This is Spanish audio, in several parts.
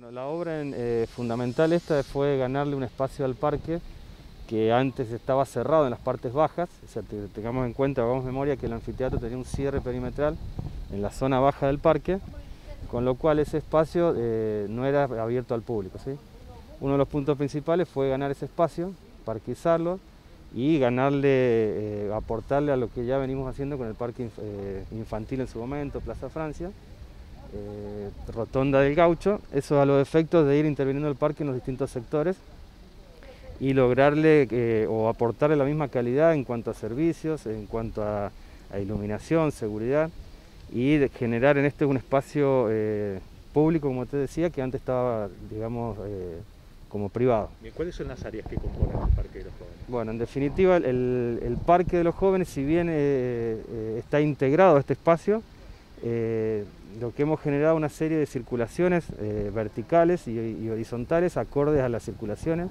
Bueno, la obra eh, fundamental esta fue ganarle un espacio al parque que antes estaba cerrado en las partes bajas, o sea, tengamos en cuenta, hagamos memoria que el anfiteatro tenía un cierre perimetral en la zona baja del parque, con lo cual ese espacio eh, no era abierto al público. ¿sí? Uno de los puntos principales fue ganar ese espacio, parquizarlo y ganarle, eh, aportarle a lo que ya venimos haciendo con el parque infantil en su momento, Plaza Francia, eh, rotonda del Gaucho, eso a los efectos de ir interviniendo el parque en los distintos sectores y lograrle eh, o aportarle la misma calidad en cuanto a servicios, en cuanto a, iluminación, seguridad y generar en este un espacio eh, público, como te decía, que antes estaba, digamos, como privado. ¿Y cuáles son las áreas que componen el Parque de los Jóvenes? Bueno, en definitiva, el, el Parque de los Jóvenes, si bien está integrado a este espacio, lo que hemos generado una serie de circulaciones eh, verticales y, horizontales acordes a las circulaciones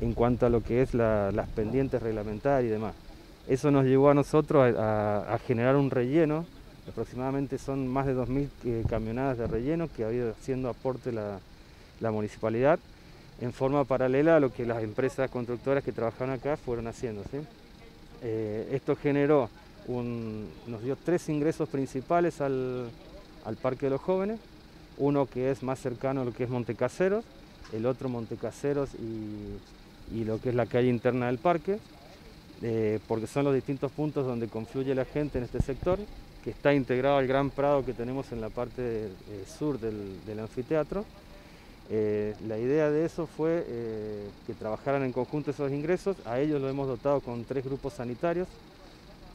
en cuanto a lo que es las pendientes reglamentarias y demás. Eso nos llevó a nosotros a, generar un relleno, aproximadamente son más de 2.000 eh, camionadas de relleno que ha ido haciendo aporte la, municipalidad en forma paralela a lo que las empresas constructoras que trabajaron acá fueron haciendo. esto generó nos dio tres ingresos principales al, Parque de los Jóvenes, uno que es más cercano a lo que es Montecaseros, el otro Montecaseros y, y lo que es la calle interna del parque, eh, porque son los distintos puntos donde confluye la gente en este sector, que está integrado al gran prado que tenemos en la parte eh, sur del, anfiteatro. Eh, la idea de eso fue que trabajaran en conjunto esos ingresos, a ellos lo hemos dotado con tres grupos sanitarios,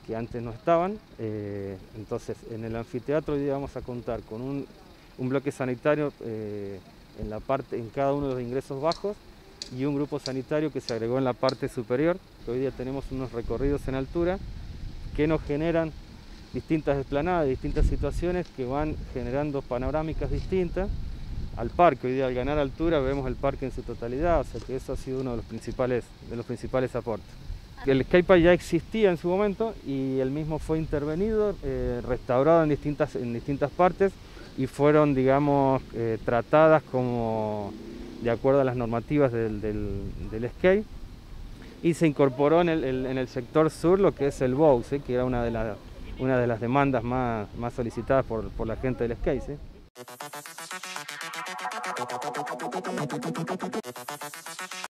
que antes no estaban. Eh, entonces, en el anfiteatro hoy día vamos a contar con un, bloque sanitario eh, en, la parte, en cada uno de los ingresos bajos y un grupo sanitario que se agregó en la parte superior. Hoy día tenemos unos recorridos en altura que nos generan distintas esplanadas, distintas situaciones que van generando panorámicas distintas al parque. Hoy día al ganar altura vemos el parque en su totalidad, o sea que eso ha sido uno de los principales, de los principales aportes. El Skype ya existía en su momento y el mismo fue intervenido, eh, restaurado en distintas, en distintas partes y fueron, digamos, eh, tratadas como de acuerdo a las normativas del, del, skate y se incorporó en el, sector sur lo que es el BOUS, que era una de, una de las demandas más, más solicitadas por, por, la gente del skate.